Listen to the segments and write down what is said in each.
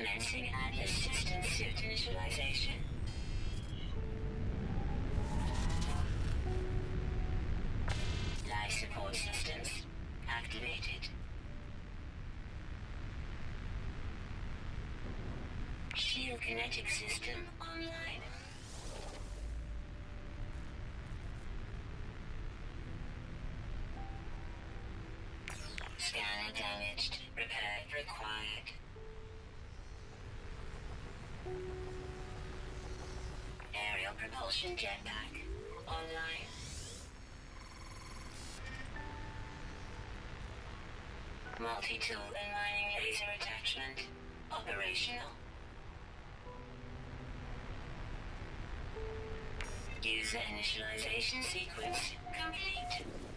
Commencing Atlas System Suit Initialization. Life support systems activated. Shield kinetic system online. Scanner damaged. Repair required. Propulsion jetpack online. Multi-tool and mining laser attachment operational. User initialization sequence complete.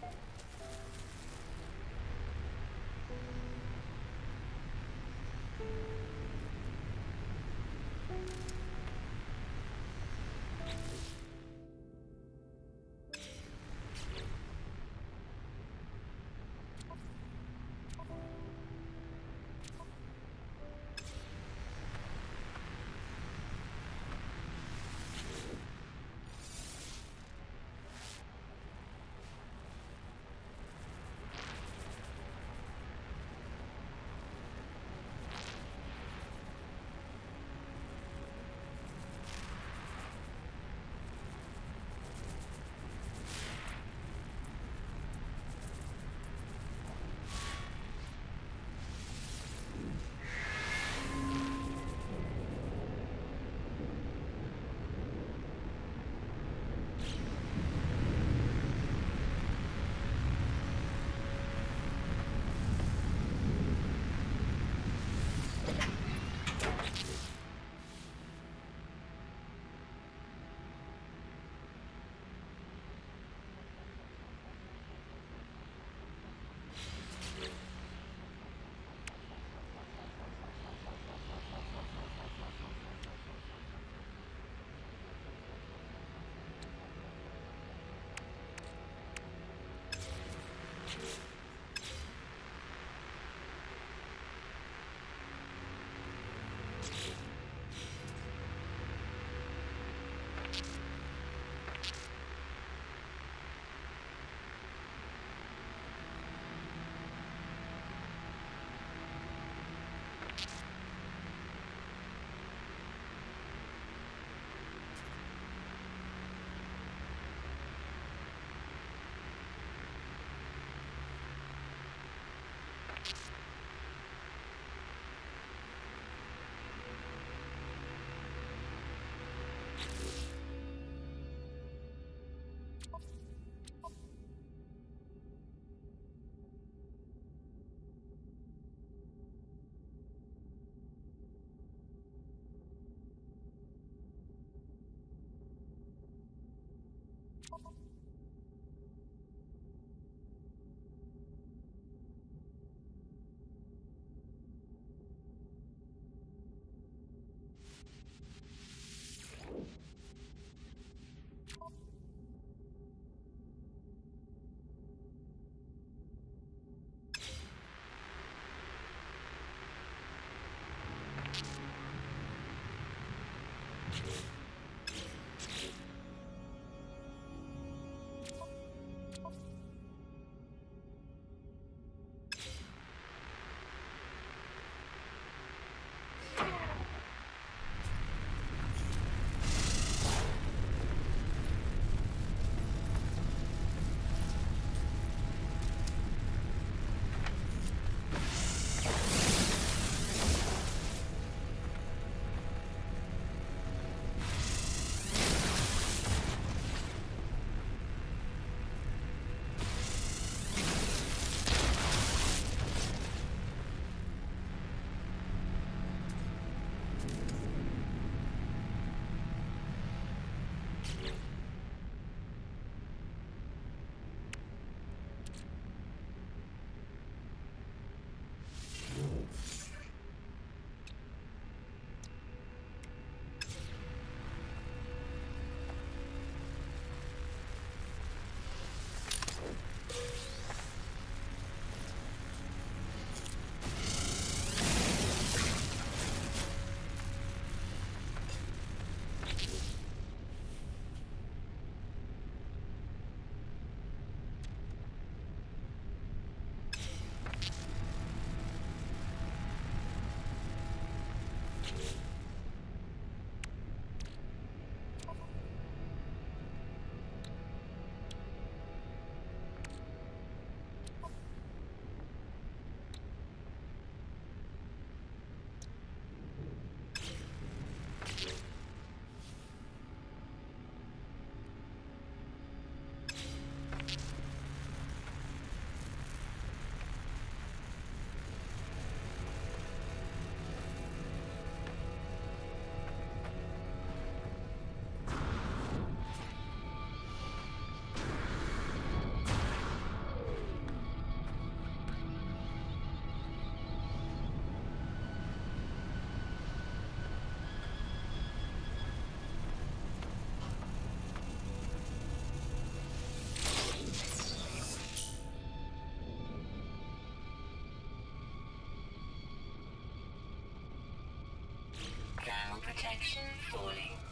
thermal protection falling.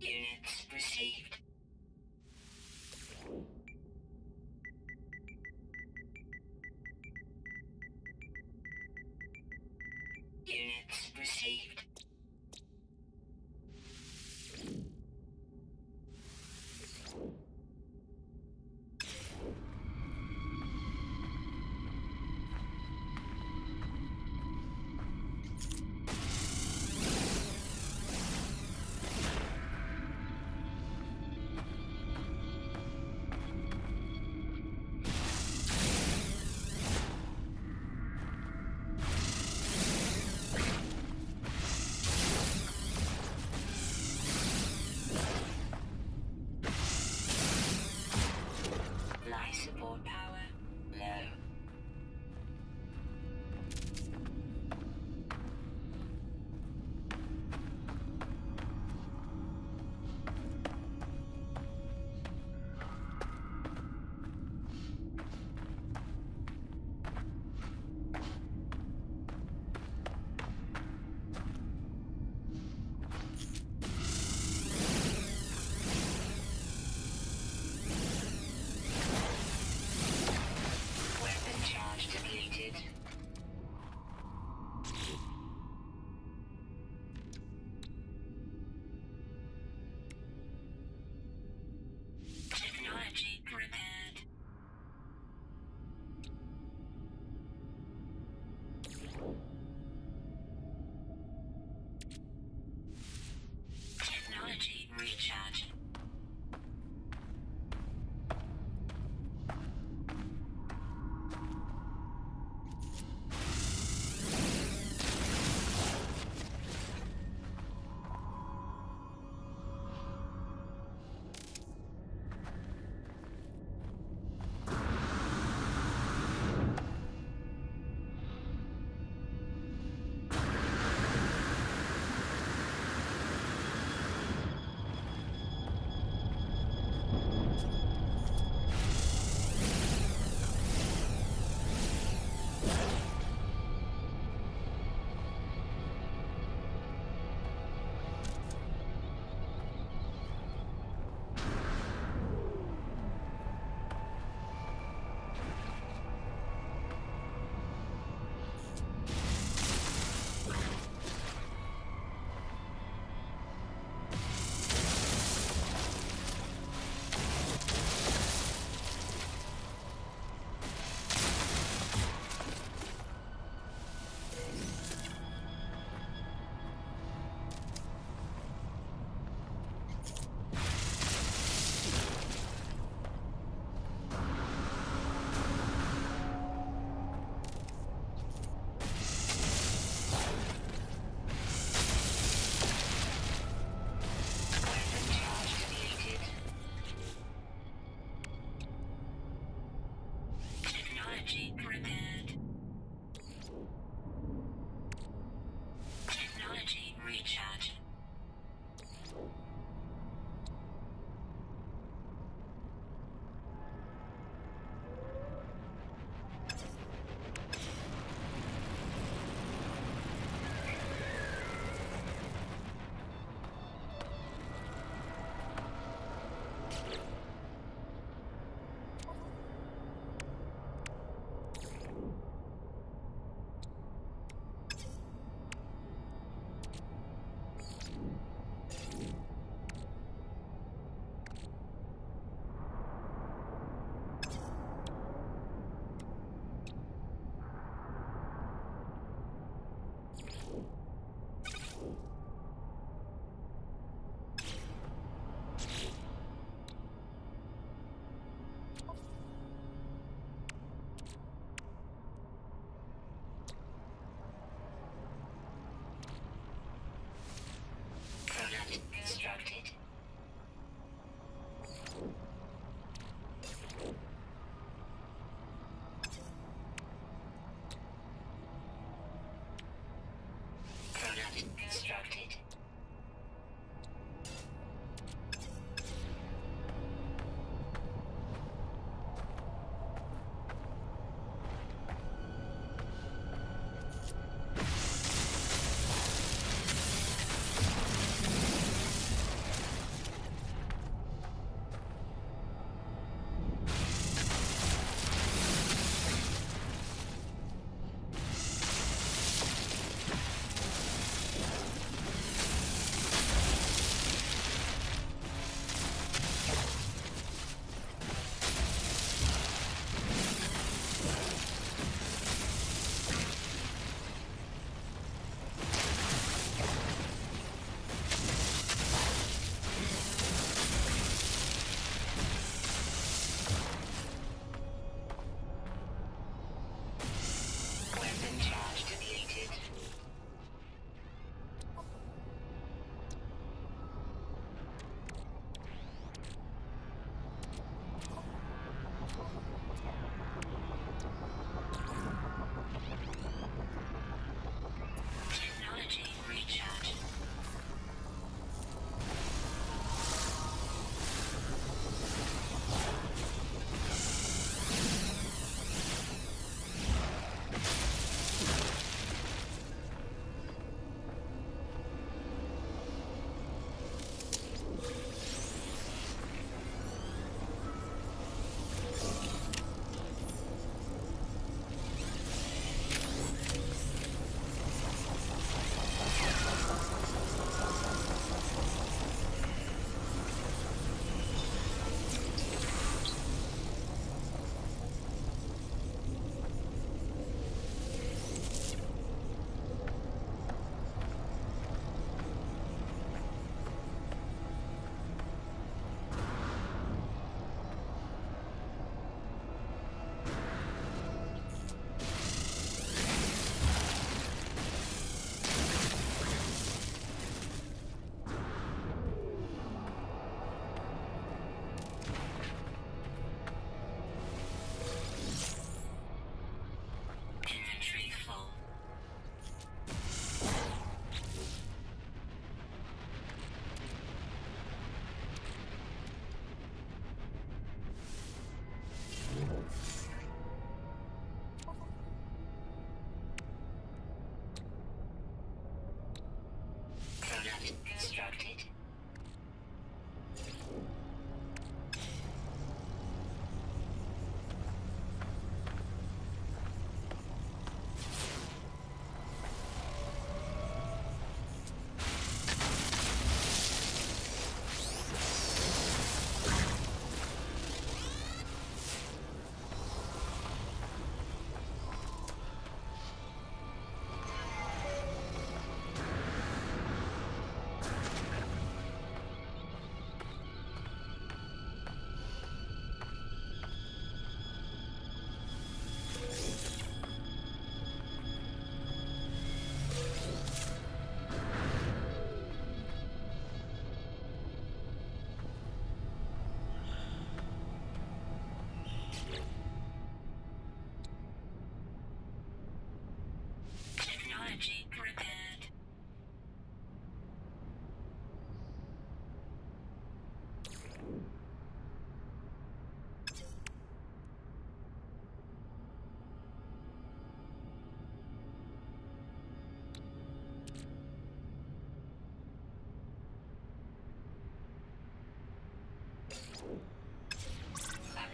Units received.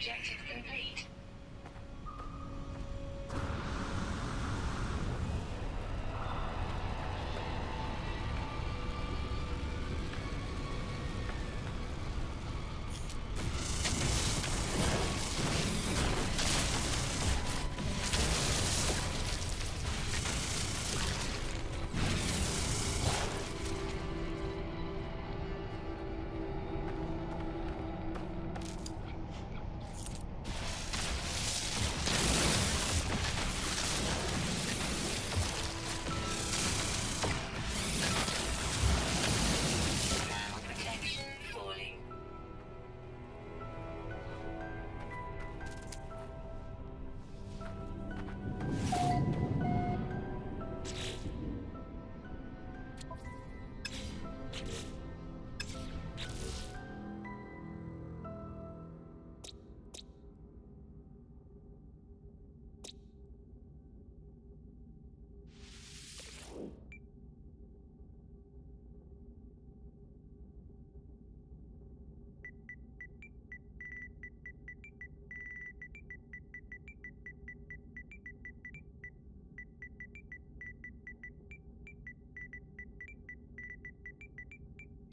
Objective complete.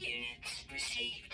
Units received.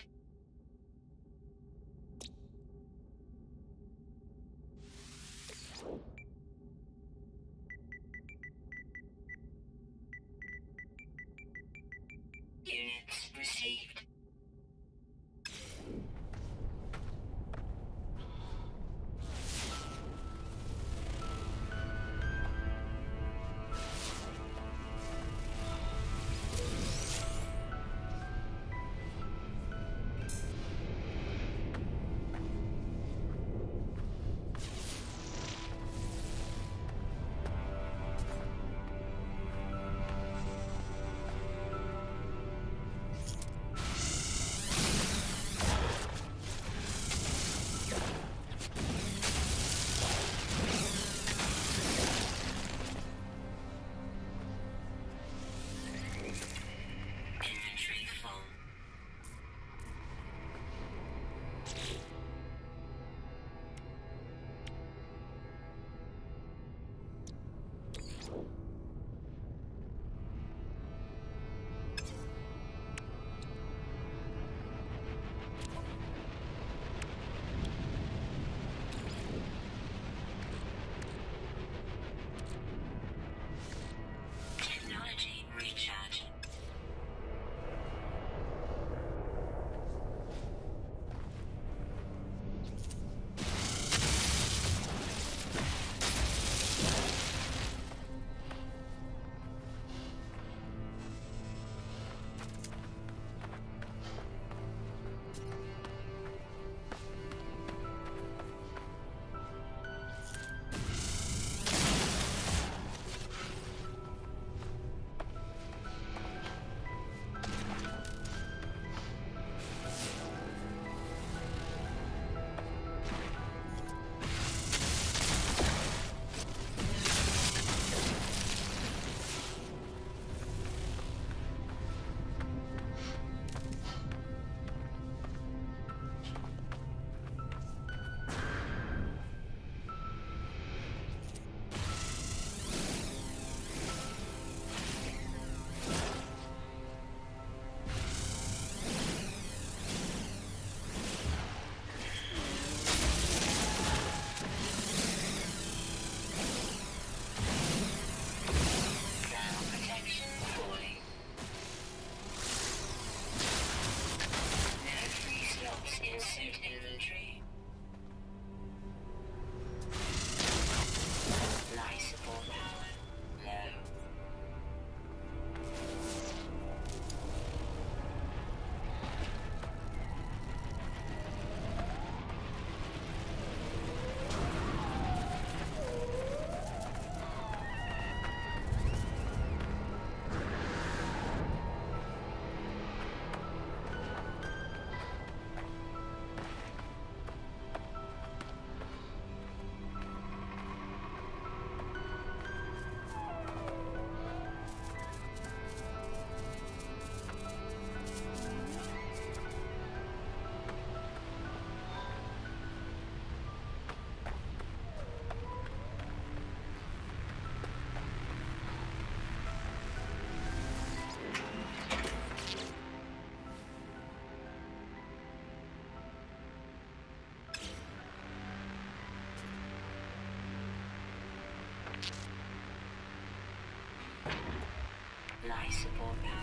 Life support power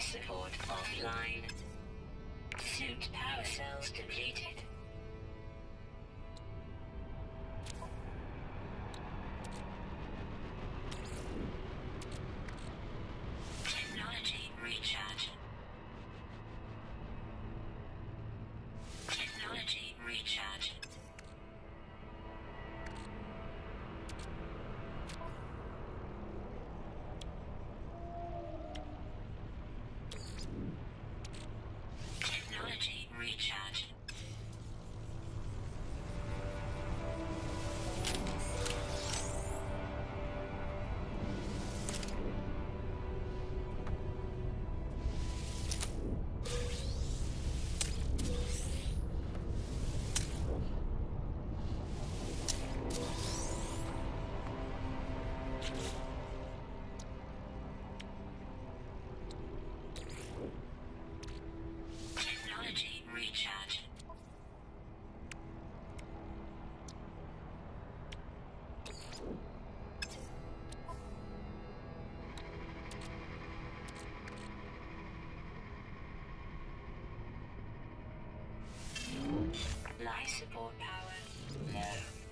support offline. Suit power cells depleted. Life support power low.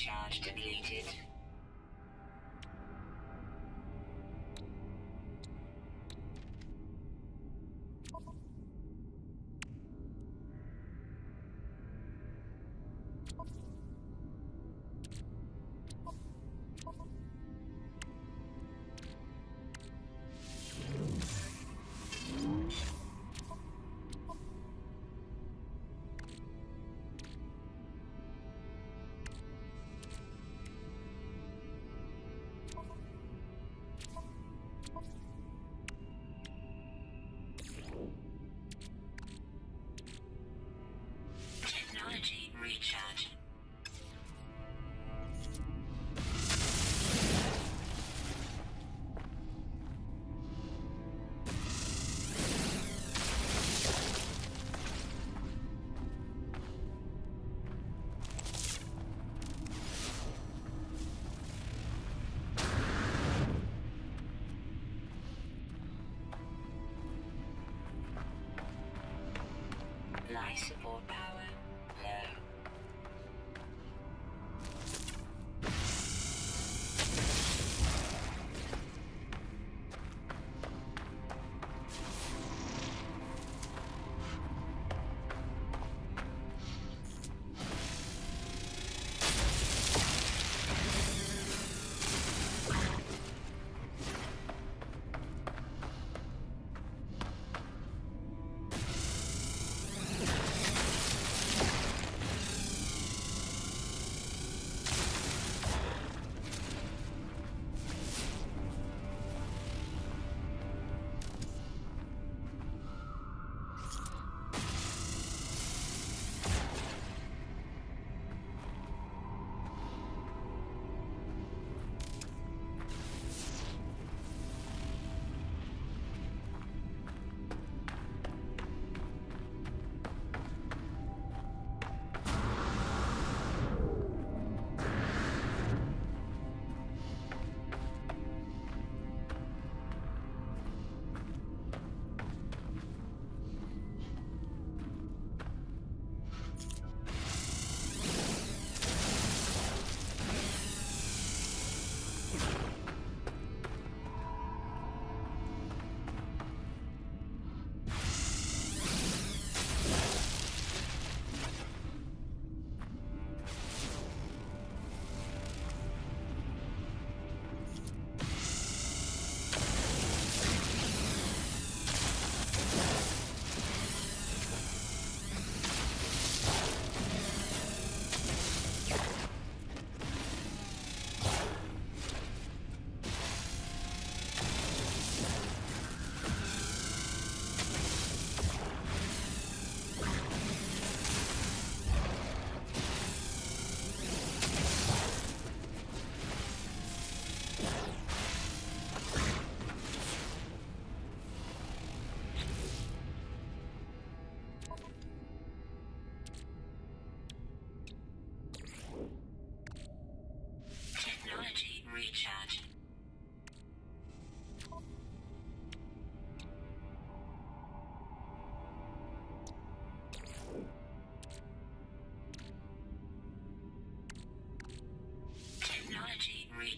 Charge depleted. Life support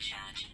Charge.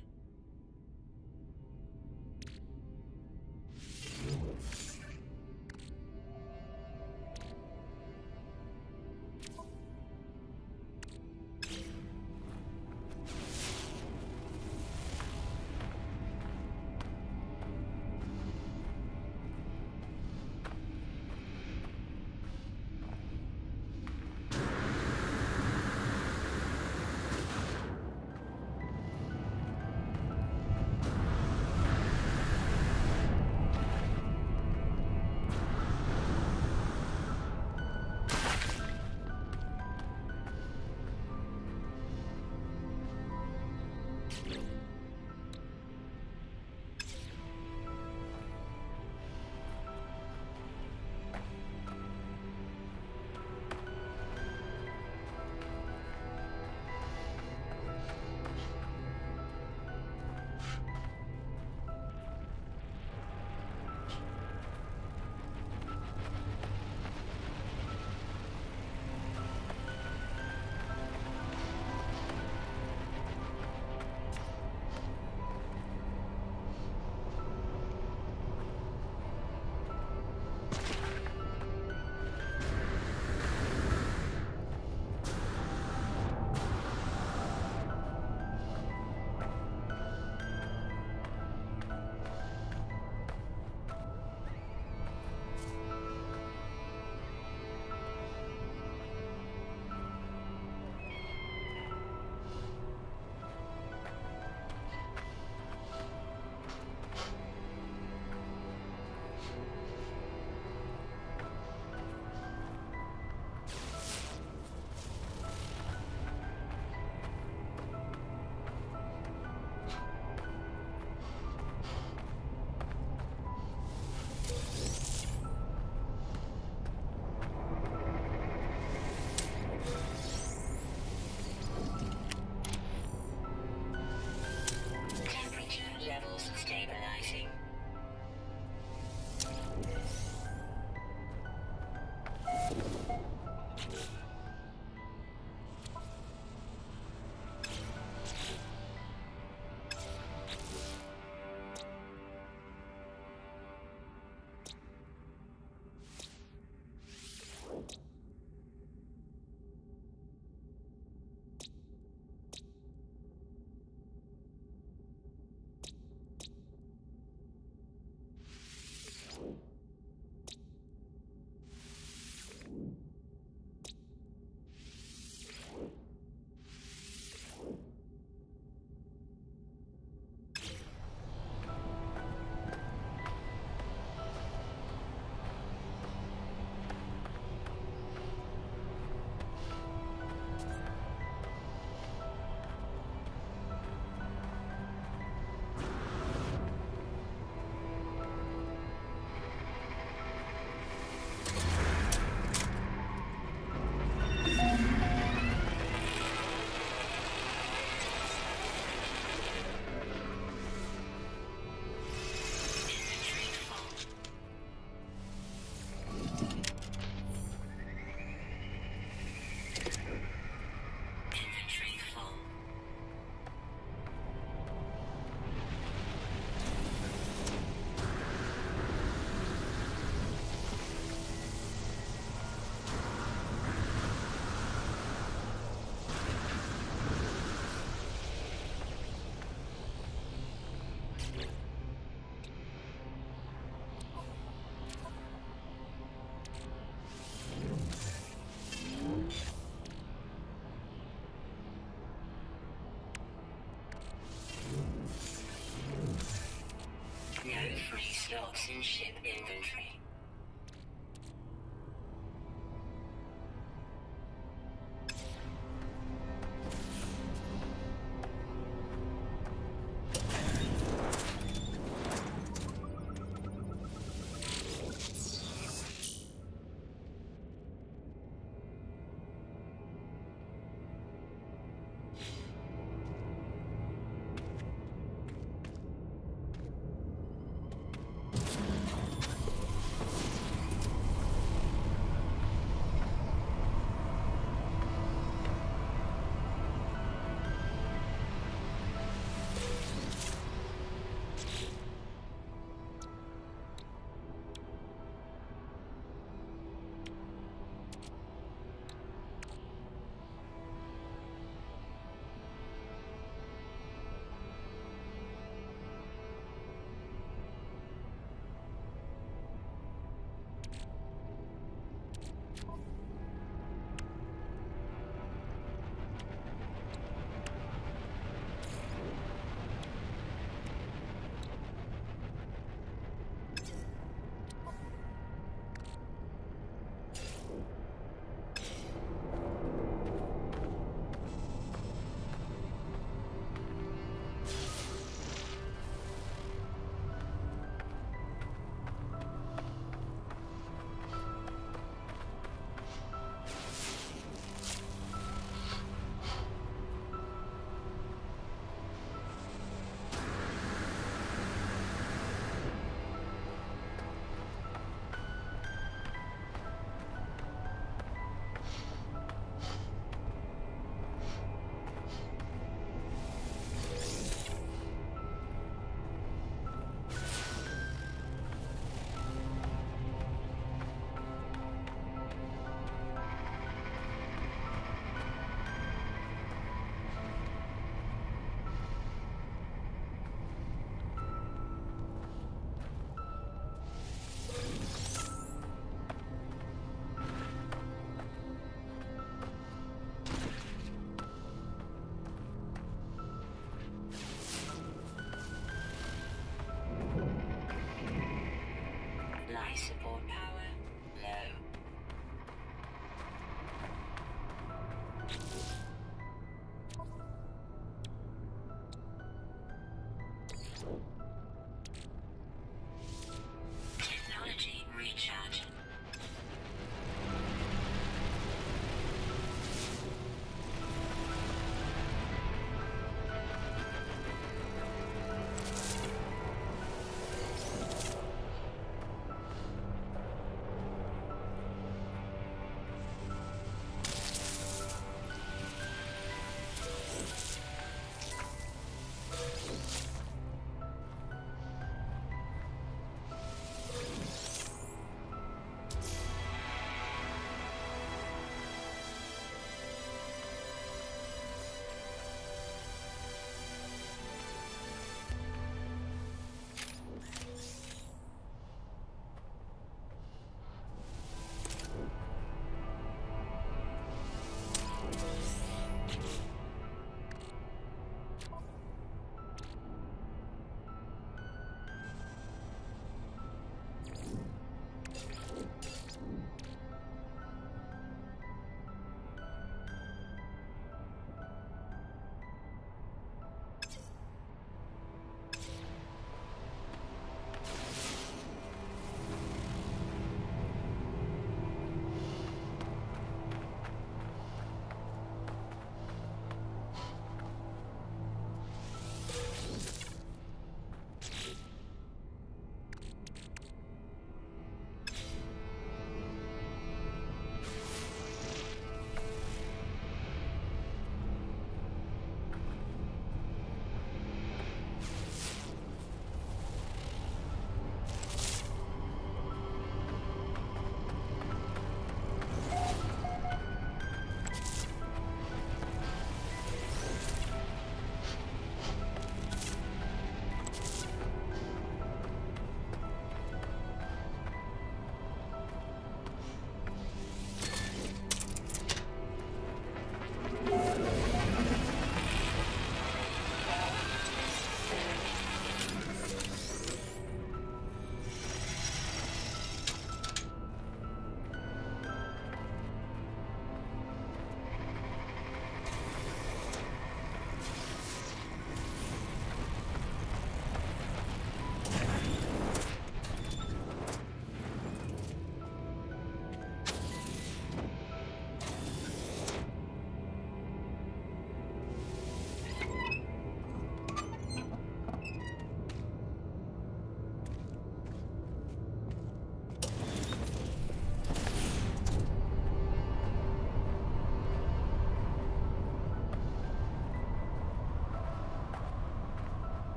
still kinship inventory.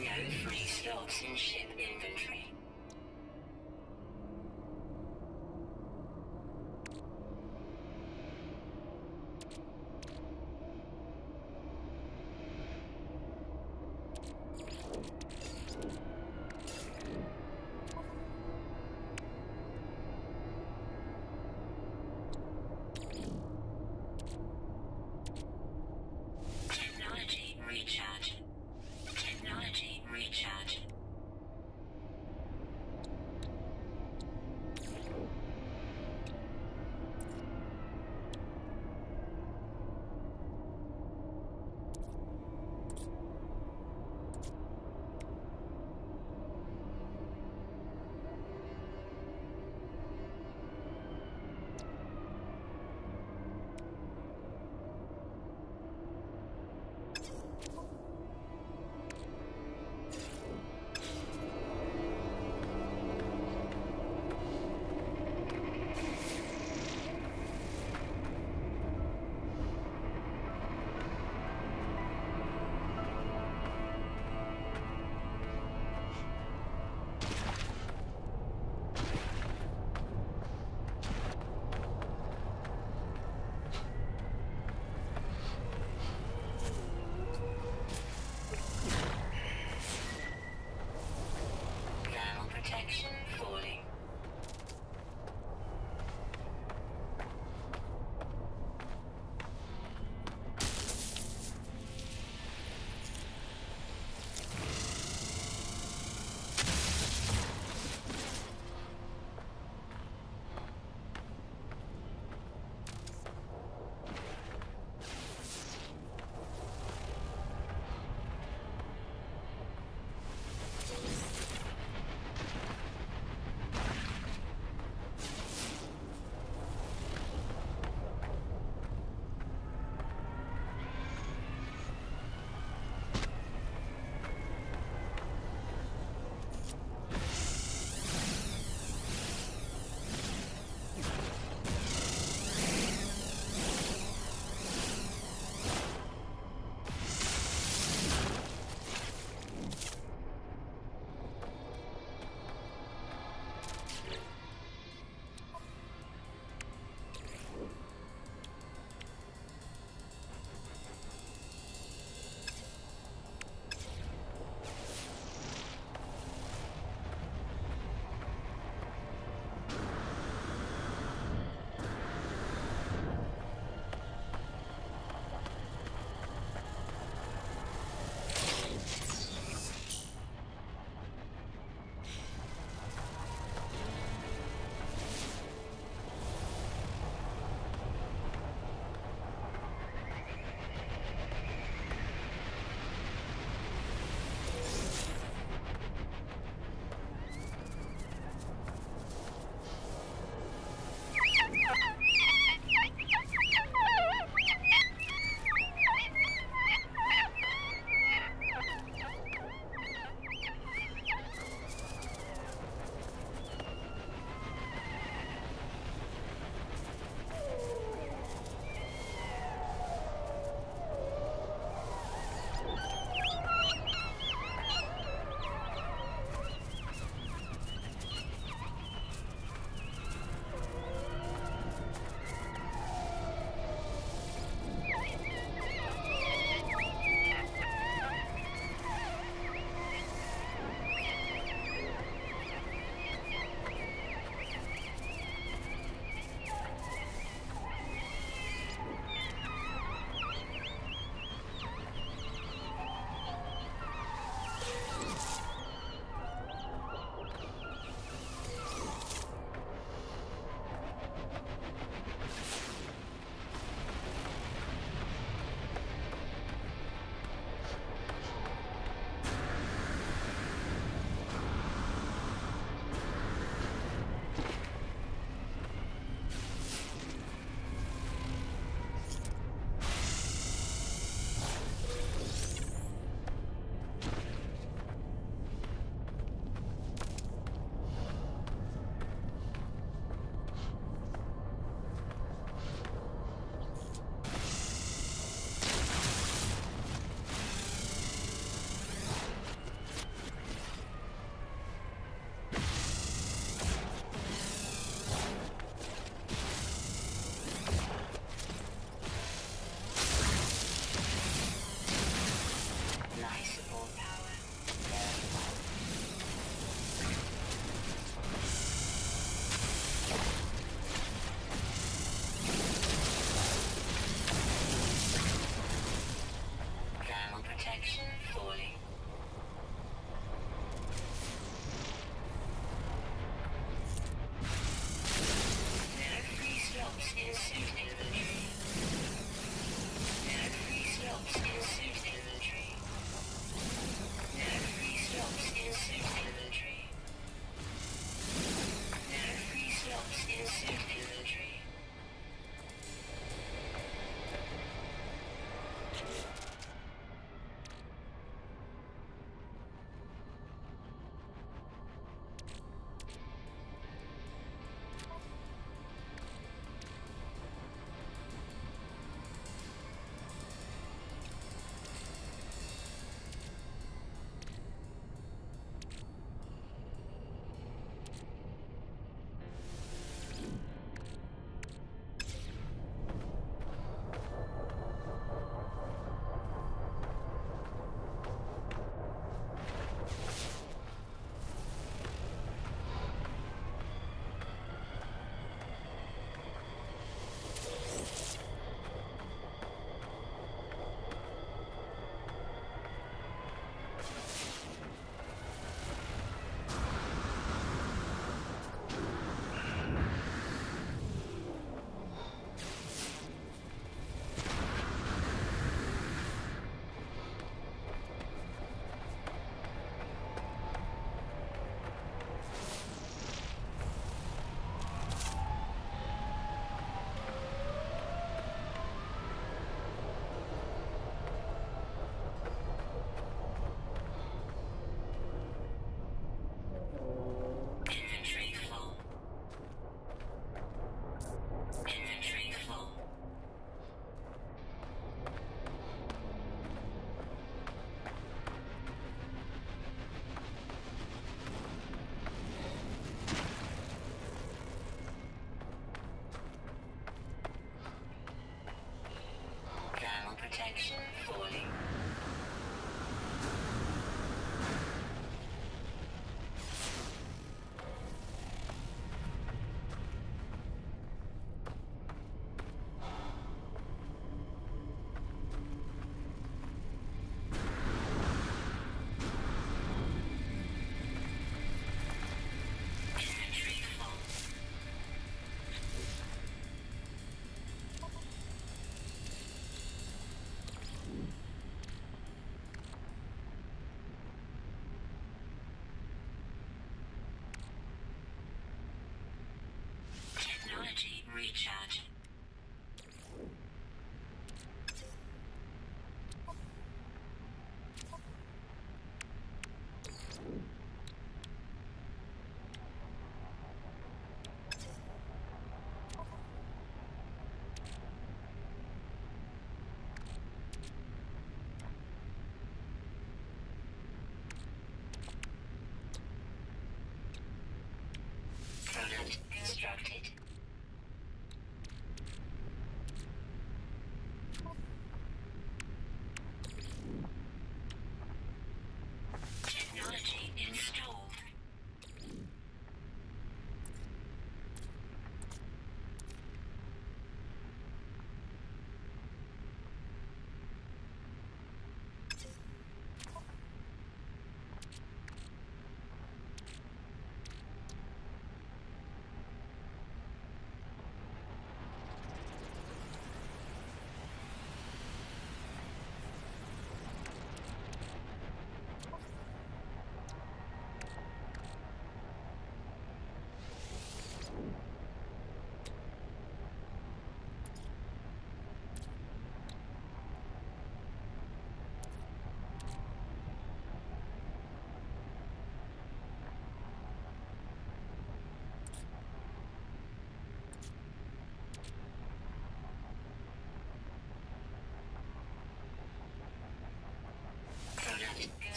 No free stocks in ship inventory.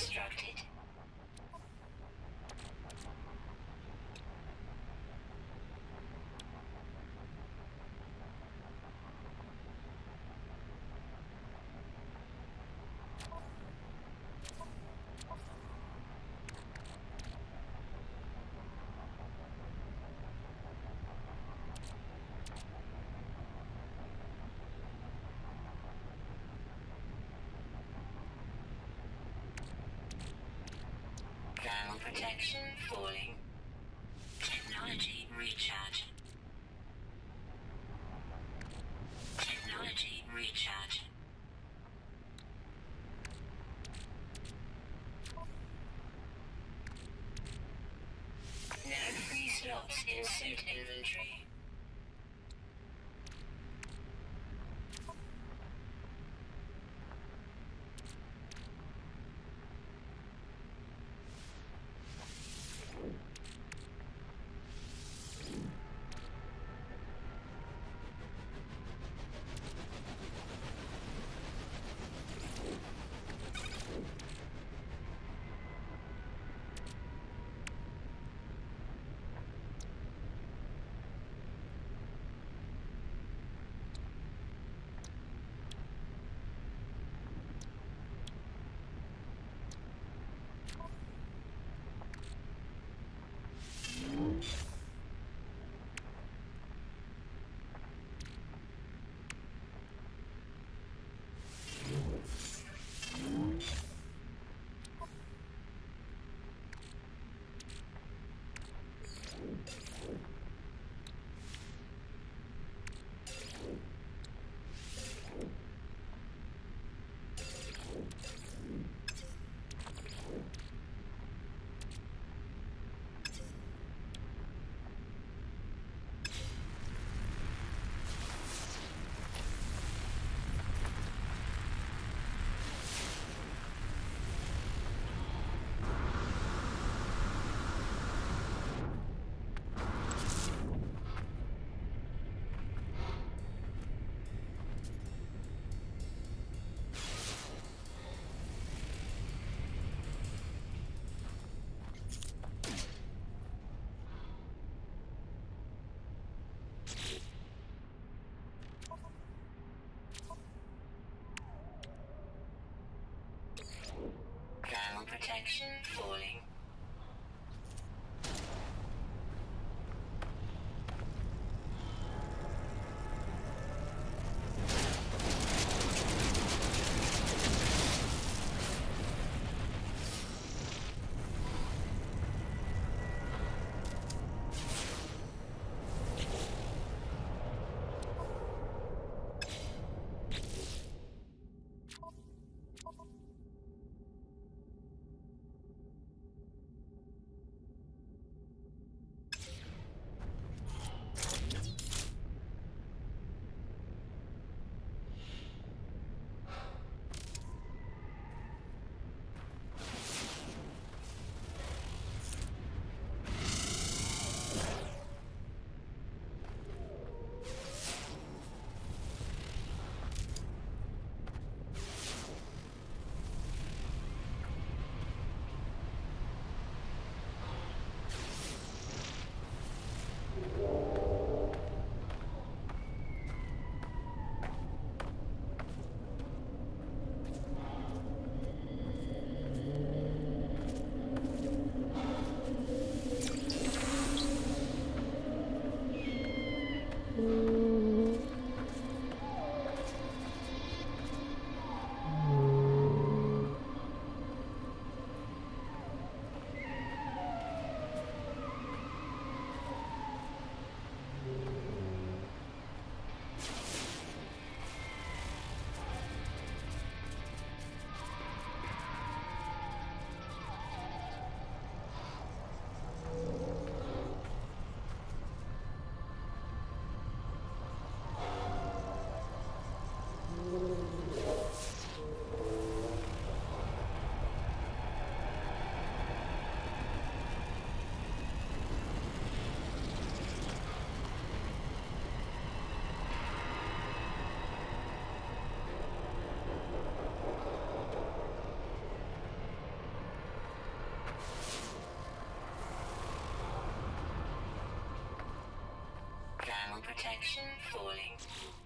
Constructed. Protection falling. Technology recharge. Technology recharge. No free slots in suit inventory. Protection falling. Protection falling.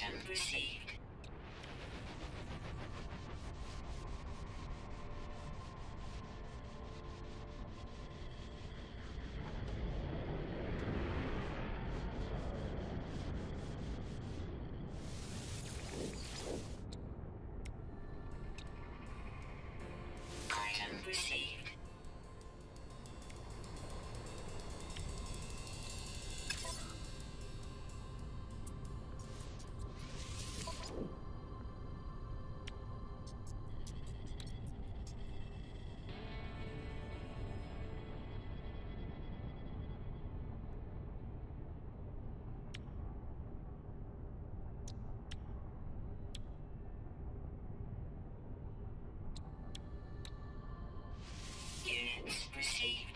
Item received. Received.